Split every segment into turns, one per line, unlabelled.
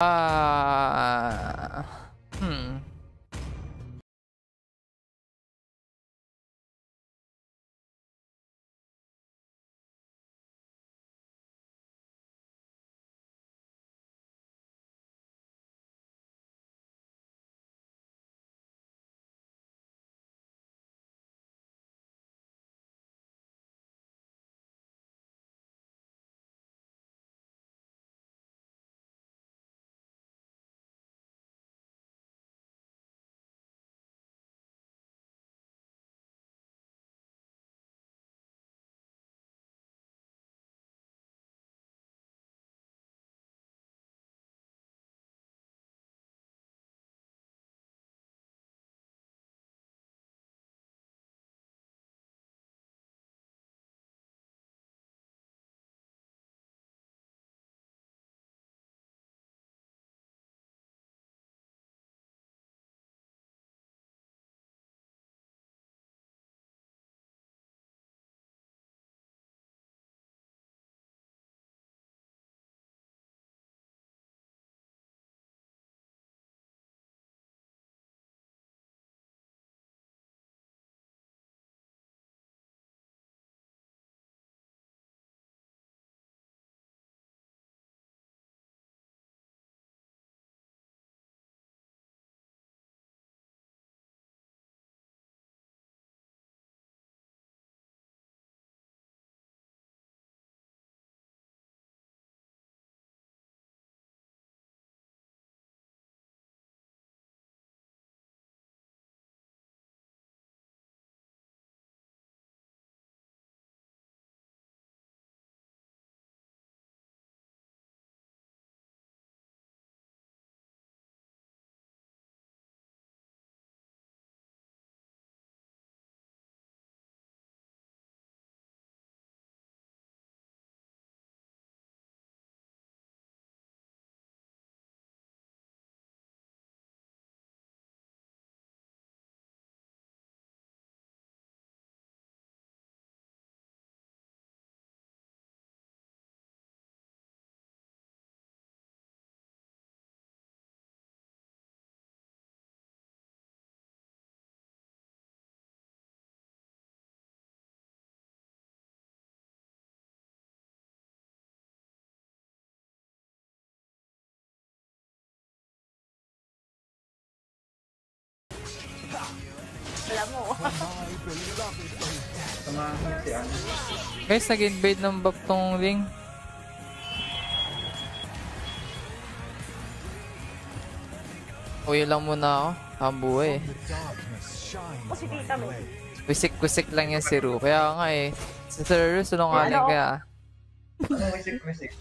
Ah...
Alam mo.
Guys, nag-invade ng buff tong Ling. Uwi lang muna ako. Hambuhay eh. Wisik-wisik lang yan si Ru. Kaya nga eh. Si Sir Ru, sunungaling kaya.
Wisik-wisik?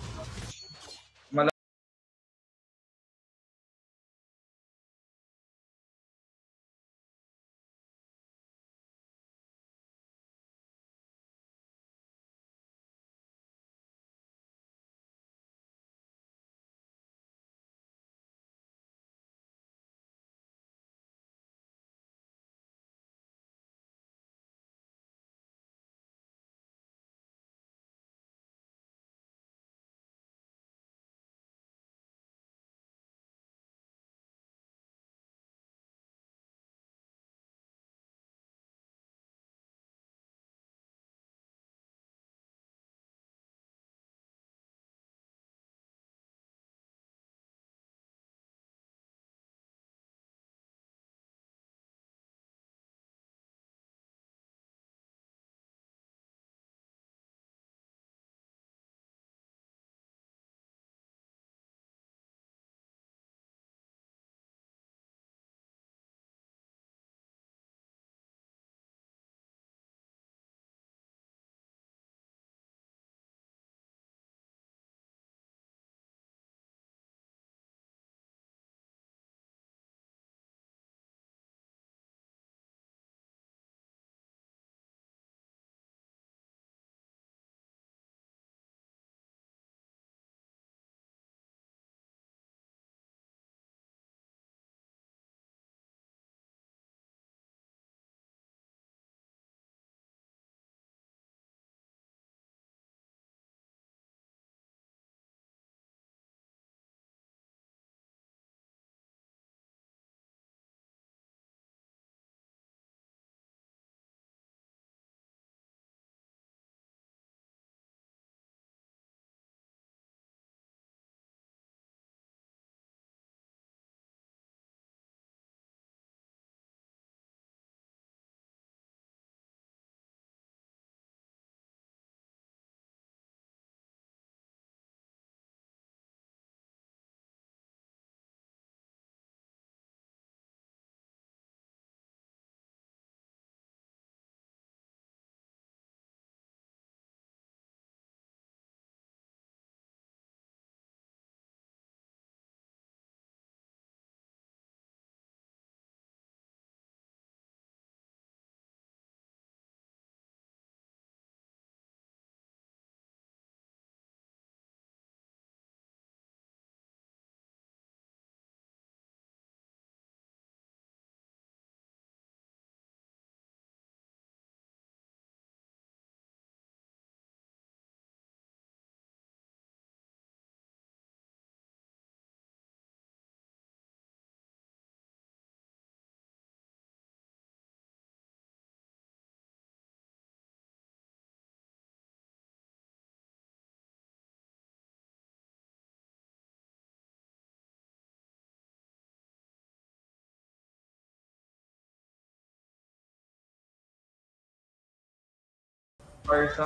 Parsa.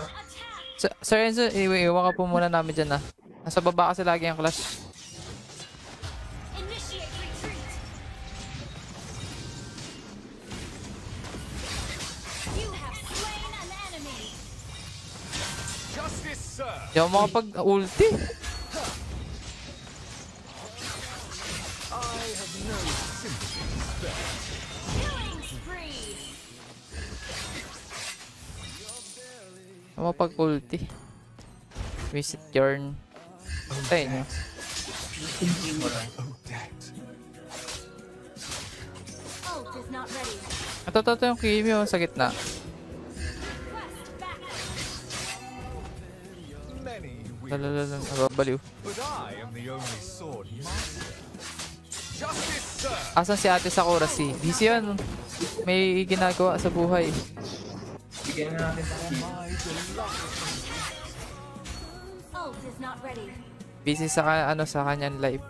Sir, Sir Enzo, iwi- iwan ka po muna namin dyan ah. Nasa baba kasi lagi ang clash. Hindi ako makapag-ulti. Makapag-ulti. Visit Yorn. Tayo nyo. Ito, ito, yung Kimi oh, sa gitna. Lalalala, nababaliw. Asan si ate Sakura si? Busy yun. May ginagawa sa buhay.
Bigyan na natin
not ready.
Busy sa ano sa kanyang
kill.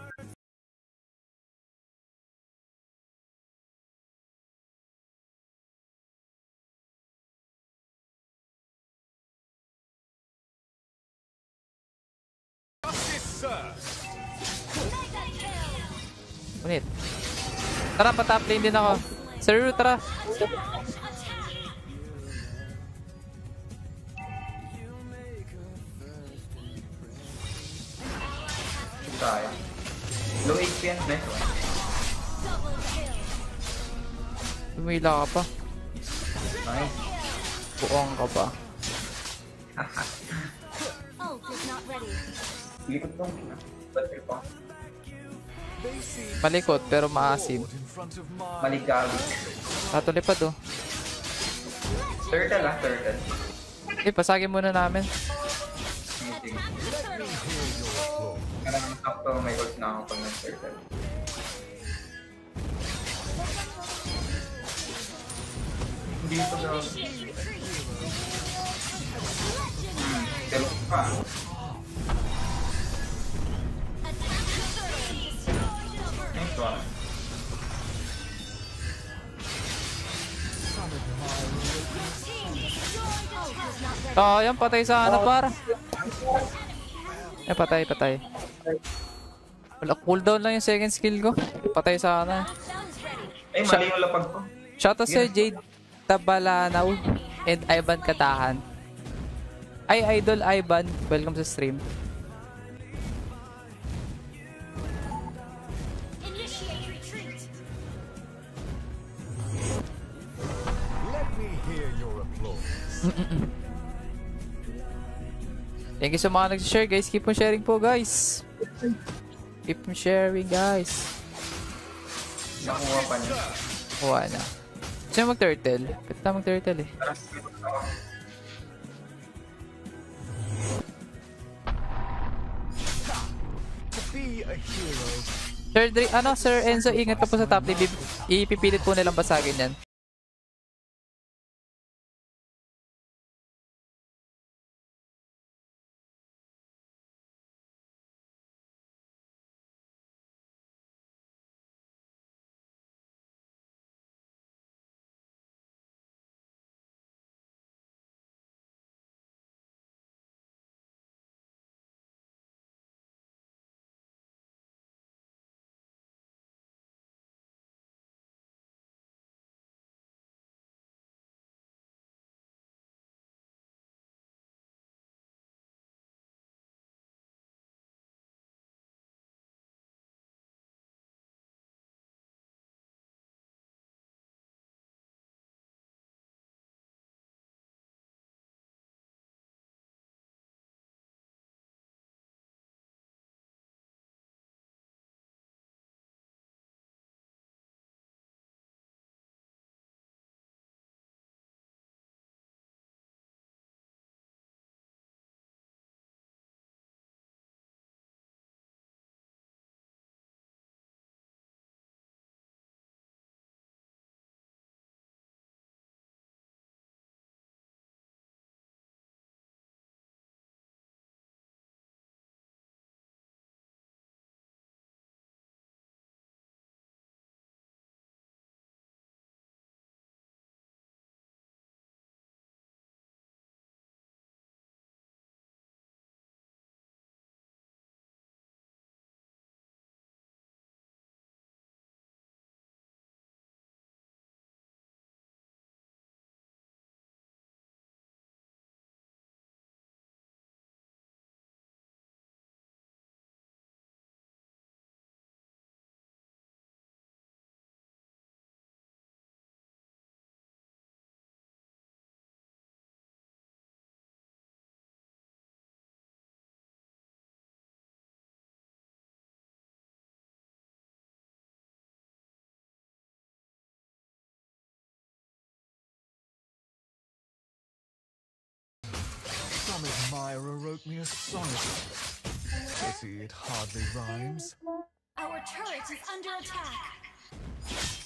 Unit. Tara, pa-top lane din ako. Sir tara.
Tayo. Low HP yan. Nice one.
Lumila ka pa.
Nice.
Buong ka pa.
Likod. Ba't trip ako?
They seem
Malikot pero maasim.
my
Maligawi.
Tatulipad oh.
Turtle ah, turtle.
Eh, pasagin muna namin.
Meeting. Sakto may gold na ako pag nag-turtle. Hindi ko na... Hmm, pero pa.
Ult.
Oh, yan patay sa ano para. Eh, patay, patay. Wala, cooldown lang yung second skill ko. Patay sa.
Lockdown is ready.
Ay, mali yung lapag ko.
Shoutout sa Jade Tabalanaw and Ivan Katahan. Ay, Idol Ivan. Welcome sa stream.
Your applause.
Thank you sa mga nag-share guys. Keep on sharing po guys. Keep on sharing guys.
Nakuha pa niya.
Kuha na. Sino mag-turtle? Ba't na mag-turtle eh? Sir, Dre, ano, Sir Enzo, ingat ka po sa top lane. Ipipilit po nilang basagin yan.
Admirer wrote me a sonnet. Pity it hardly rhymes.
Our turret is under attack.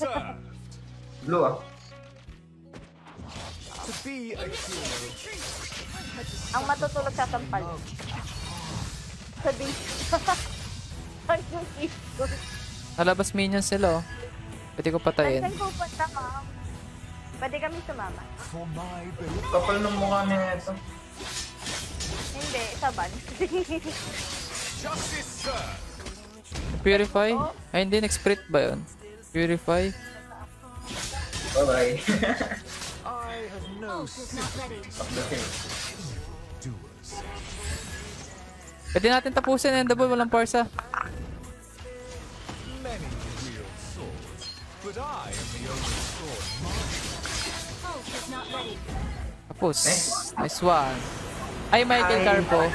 Deserved.
Blue ah.
To be a hero.
Ang matutulog sa sampal. Sabi. Ang.
Nalabas minions sila oh. Pwede ko patayin.
Saan pupunta, ma'am? Pwede kami sumama.
Kapal ng mukha niya ito.
Hindi, saban.
Justice served.
Purify? Ay hindi, next spirit ba yun? Purify?
Bye-bye.
I have no.
Pwede natin tapusin and double, walang parsa. Tapos. Nice one. Ay, Michael Carpo.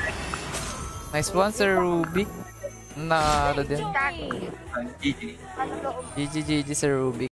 Nice one, Sir Rubik. Na, ano din.
GG.
GG, GG, Sir Rubik.